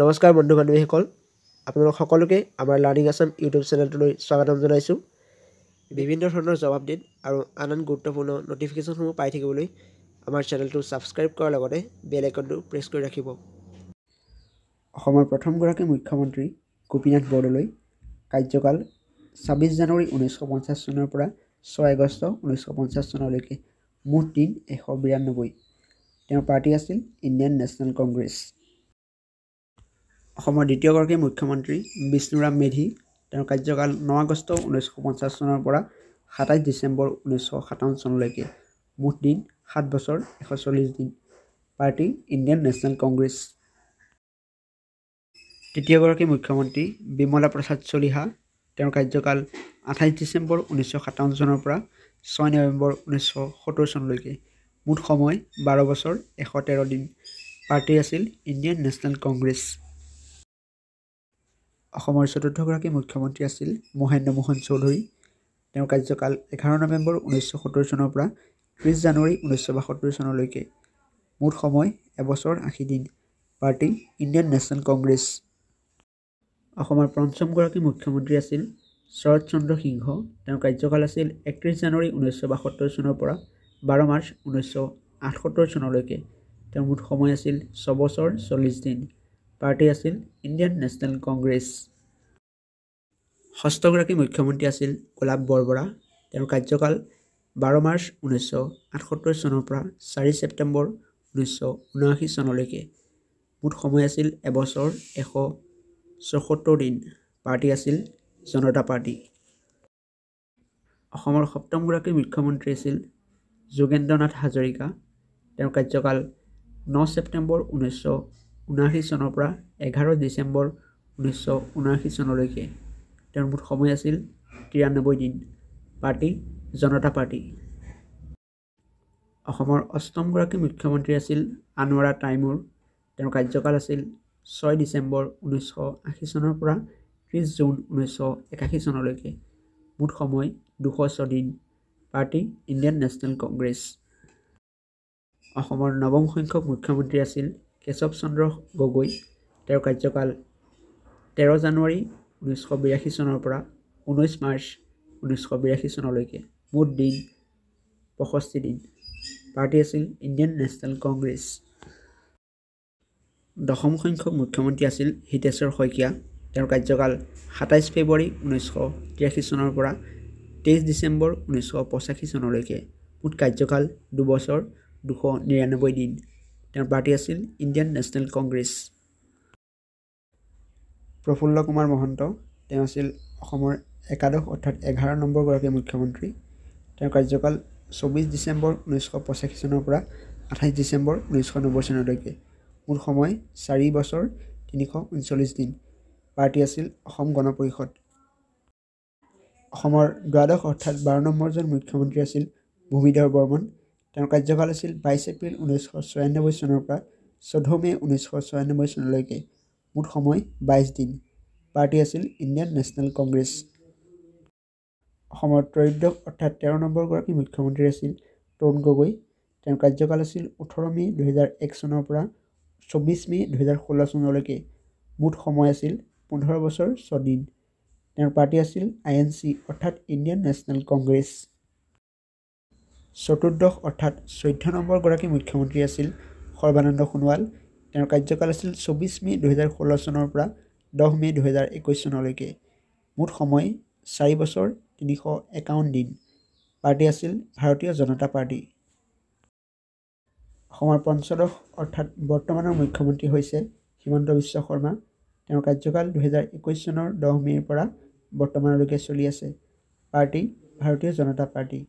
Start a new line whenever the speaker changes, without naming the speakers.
নমস্কাৰ বন্ধু বান্ধৱীসকল আপোনালোক সকলোকে আমাৰ লাৰ্ণিং আছাম ইউটিউব চেনেলটোলৈ স্বাগতম জনাইছোঁ। বিভিন্ন ধৰণৰ জবাব দিন আৰু আন আন গুৰুত্বপূৰ্ণ ন'টিফিকেশ্যনসমূহ পাই থাকিবলৈ আমাৰ চেনেলটো ছাবস্ক্ৰাইব কৰাৰ লগতে বেল আইকনটো প্ৰেছ কৰি ৰাখিব। অসমৰ প্ৰথমগৰাকী মুখ্যমন্ত্ৰী গোপীনাথ বৰদলৈ কাৰ্যকাল ছাব্বিছ জানুৱাৰী ঊনৈছশ পঞ্চাছ চনৰ পৰা ছয় আগষ্ট ঊনৈছশ পঞ্চাছ চনলৈকে মুঠ দিন এশ বিৰান্নব্বৈ। তেওঁৰ পাৰ্টী আছিল ইণ্ডিয়ান নেশ্যনেল কংগ্ৰেছ। অসমৰ দ্বিতীয়গৰাকী মুখ্যমন্ত্ৰী বিষ্ণুৰাম মেধি। তেওঁৰ কাৰ্যকাল ন আগষ্ট ঊনৈছশ পঞ্চাছ চনৰ পৰা সাতাইছ ডিচেম্বৰ ঊনৈছশ সাতাৱন্ন চনলৈকে। মুঠ দিন সাত বছৰ এশ চল্লিছ দিন। Party Indian national Congress. তৃতীয়গৰাকী মুখ্যমন্ত্ৰী বিমলা প্ৰসাদ চলিহা। তেওঁৰ কাৰ্যকাল আঠাইছ ডিচেম্বৰ ঊনৈছশ সাতাৱন্ন চনৰ পৰা ছয় নৱেম্বৰ ঊনৈছশ সত্তৰ চনলৈকে। মুঠ সময় বাৰ বছৰ এশ তেৰ দিন। পাৰ্টী আছিল ইণ্ডিয়ান নেশ্যনেল কংগ্ৰেছ। অসমৰ চতুৰ্থগৰাকী মুখ্যমন্ত্ৰী আছিল মহেন্দ্ৰ মোহন চৌধুৰী। তেওঁৰ কাৰ্যকাল এঘাৰ নৱেম্বৰ ঊনৈছশ সত্তৰ চনৰ পৰা ত্ৰিছ জানুৱাৰী ঊনৈছশ বাসত্তৰ চনলৈকে। মুঠ সময় এবছৰ আশী দিন। Party Indian national Congress. অসমৰ পঞ্চমগৰাকী মুখ্যমন্ত্ৰী আছিল শৰৎ চন্দ্ৰ সিংহ। তেওঁৰ কাৰ্যকাল আছিল একত্ৰিছ জানুৱাৰী ঊনৈছশ বাসত্তৰ চনৰ পৰা বাৰ মাৰ্চ ঊনৈছশ আঠসত্তৰ চনলৈকে। তেওঁৰ মুঠ সময় আছিল ছবছৰ চল্লিছ দিন। পাৰ্টী আছিল ইণ্ডিয়ান নেশ্যনেল কংগ্ৰেছ। ষষ্ঠগৰাকী মুখ্যমন্ত্ৰী আছিল গোলাপ বৰবৰা। তেওঁৰ কাৰ্যকাল বাৰ মাৰ্চ ঊনৈছশ আঠসত্তৰ চনৰ পৰা চাৰি ছেপ্টেম্বৰ ঊনৈছশ ঊনাশী চনলৈকে। মুঠ সময় আছিল এবছৰ এশ চৌসত্তৰ দিন। পাৰ্টী আছিল জনতা পাৰ্টী। অসমৰ সপ্তমগৰাকী মুখ্যমন্ত্ৰী আছিল যোগেন্দ্ৰ নাথ হাজৰিকা। তেওঁৰ কাৰ্যকাল ন ছেপ্টেম্বৰ ঊনৈছশ ঊনাশী চনৰ পৰা এঘাৰ ডিচেম্বৰ ঊনৈছশ ঊনাশী চনলৈকে তেওঁৰ মুঠ সময় আছিল তিৰান্নব্বৈ দিন। Party Janata party. অসমৰ অষ্টমগৰাকী মুখ্যমন্ত্ৰী আছিল আনোৱাৰা টাইমুৰ তেওঁৰ কাৰ্যকাল আছিল ছয় ডিচেম্বৰ ঊনৈছশ আশী চনৰ পৰা ত্ৰিছ জুন ঊনৈছশ একাশী চনলৈকে। মুঠ সময় দুশ ছদিন পাৰ্টী ইণ্ডিয়ান নেশ্যনেল কংগ্ৰেছ। অসমৰ নৱম সংখ্যক মুখ্যমন্ত্ৰী আছিল কেশৱ চন্দ্ৰ গগৈ তেওঁৰ কাৰ্যকাল তেৰ জানুৱাৰী ঊনৈছশ বিৰাশী চনৰ পৰা ঊনৈছ মাৰ্চ ঊনৈছশ বিৰাশী চনলৈকে মুঠ দিন পঁষষ্ঠি দিন। পাৰ্টী আছিল ইণ্ডিয়ান নেশ্যনেল কংগ্ৰেছ। দশম সংখ্যক মুখ্যমন্ত্ৰী আছিল হিতেশ্বৰ শইকীয়া। তেওঁৰ কাৰ্যকাল সাতাইছ ফেব্ৰুৱাৰী ঊনৈছশ তিৰাশী চনৰ পৰা তেইছ ডিচেম্বৰ ঊনৈছশ পঁচাশী চনলৈকে মুঠ কাৰ্যকাল দুবছৰ দুশ নিৰান্নব্বৈ দিন। তেওঁৰ পাৰ্টী আছিল Indian national Congress. Prafulla Kumar Mahanta তেওঁ আছিল অসমৰ একাদশ অৰ্থাৎ এঘাৰ নম্বৰগৰাকী মুখ্যমন্ত্ৰী। তেওঁৰ কাৰ্যকাল চৌবিছ ডিচেম্বৰ ঊনৈছশ পঁচাশী চনৰ পৰা আঠাইছ ডিচেম্বৰ ঊনৈছশ নব্বৈ চনলৈকে। মুঠ সময় চাৰি বছৰ তিনিশ ঊনচল্লিছ দিন। পাৰ্টী আছিল অসম গণ পৰিষদ। অসমৰ দ্বাদশ অৰ্থাৎ বাৰ নম্বৰজন মুখ্যমন্ত্ৰী আছিল ভূমিধৰ বৰ্মন। তেওঁৰ কাৰ্যকাল আছিল বাইছ এপ্ৰিল ঊনৈছশ ছয়ান্নব্বৈ চনৰ পৰা চৈধ্য মে' ঊনৈছশ ছয়ান্নব্বৈ চনলৈকে। মুঠ সময় বাইছ দিন। পাৰ্টী আছিল ইণ্ডিয়ান নেশ্যনেল কংগ্ৰেছ। অসমৰ ত্ৰয়োদশ অৰ্থাৎ তেৰ নম্বৰগৰাকী মুখ্যমন্ত্ৰী আছিল তৰুণ গগৈ। তেওঁৰ কাৰ্যকাল আছিল ওঠৰ মে' দুহেজাৰ এক চনৰ পৰা চৌব্বিছ মে' দুহেজাৰ ষোল্ল চনলৈকে। মুঠ সময় আছিল পোন্ধৰ বছৰ ছদিন। তেওঁৰ পাৰ্টী আছিল আই এন চি অৰ্থাৎ ইণ্ডিয়ান নেশ্যনেল কংগ্ৰেছ। চতুৰ্দশ অৰ্থাৎ চৈধ্য নম্বৰগৰাকী মুখ্যমন্ত্ৰী আছিল সৰ্বানন্দ সোণোৱাল। তেওঁৰ কাৰ্যকাল আছিল চৌব্বিছ মে' দুহেজাৰ ষোল্ল চনৰ পৰা দহ মে' দুহেজাৰ একৈছ চনলৈকে। মুঠ সময় চাৰি বছৰ তিনিশ একাৱন্ন দিন। পাৰ্টী আছিল ভাৰতীয় জনতা পাৰ্টী। অসমৰ পঞ্চদশ অৰ্থাৎ বৰ্তমানৰ মুখ্যমন্ত্ৰী হৈছে হিমন্ত বিশ্ব শৰ্মা। তেওঁৰ কাৰ্যকাল দুহেজাৰ একৈছ চনৰ দহ মে'ৰ পৰা বৰ্তমানলৈকে চলি আছে। পাৰ্টী ভাৰতীয় জনতা পাৰ্টী।